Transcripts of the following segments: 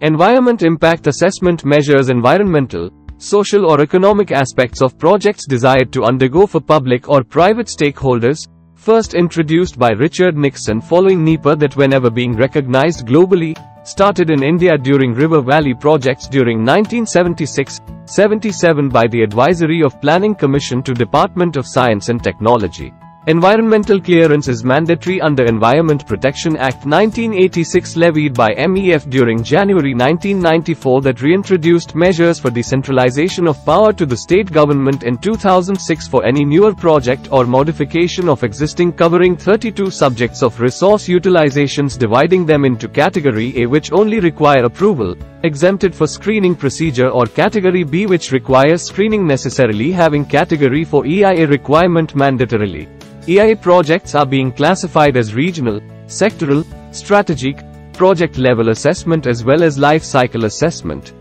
Environment impact assessment measures environmental, social or economic aspects of projects desired to undergo for public or private stakeholders, first introduced by Richard Nixon following NEPA that whenever being recognized globally, started in India during River Valley projects during 1976-77 by the Advisory of Planning Commission to Department of Science and Technology. Environmental clearance is mandatory under Environment Protection Act 1986 levied by MEF during January 1994 that reintroduced measures for decentralization of power to the state government in 2006 for any newer project or modification of existing covering 32 subjects of resource utilizations dividing them into category A which only require approval, exempted for screening procedure or category B which requires screening necessarily having category for EIA requirement mandatorily. EIA projects are being classified as regional, sectoral, strategic, project level assessment as well as life cycle assessment.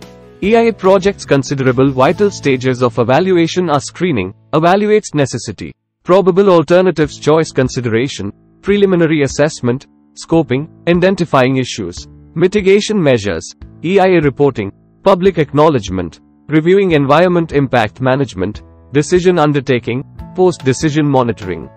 EIA projects considerable vital stages of evaluation are screening, evaluates necessity, probable alternatives choice consideration, preliminary assessment, scoping, identifying issues, mitigation measures, EIA reporting, public acknowledgement, reviewing environment impact management, decision undertaking, post-decision monitoring.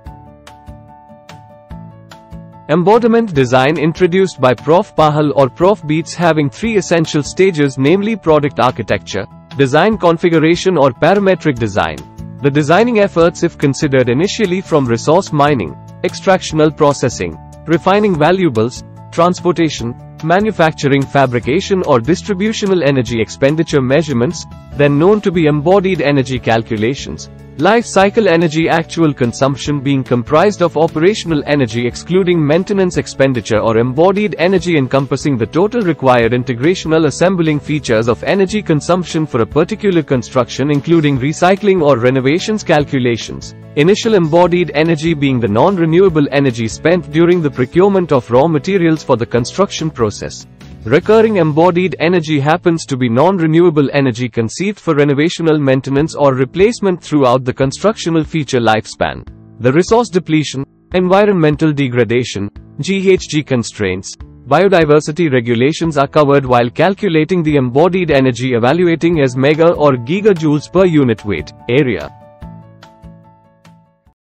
Embodiment design introduced by Prof. Pahl or Prof. Beitz having three essential stages namely product architecture, design configuration or parametric design. The designing efforts if considered initially from resource mining, extractional processing, refining valuables, transportation, manufacturing fabrication or distributional energy expenditure measurements, then known to be embodied energy calculations, Life cycle energy actual consumption being comprised of operational energy excluding maintenance expenditure or embodied energy encompassing the total required integrational assembling features of energy consumption for a particular construction including recycling or renovations calculations. Initial embodied energy being the non-renewable energy spent during the procurement of raw materials for the construction process. Recurring embodied energy happens to be non-renewable energy conceived for renovational maintenance or replacement throughout the constructional feature lifespan. The resource depletion, environmental degradation, GHG constraints, biodiversity regulations are covered while calculating the embodied energy evaluating as mega or gigajoules per unit weight, area.